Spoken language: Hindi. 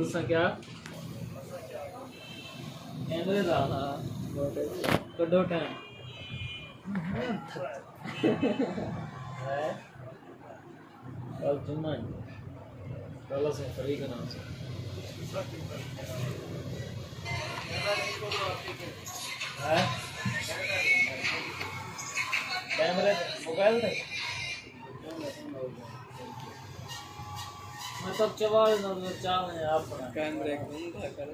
तुसा क्या? कैमरे दा कड्डो टाइम कल जुम्मा कल से फ्री का नाम से। कैमरे, मोबाइल थे मैं तब चवाल ना चाल है आप कैमरे घूमता कर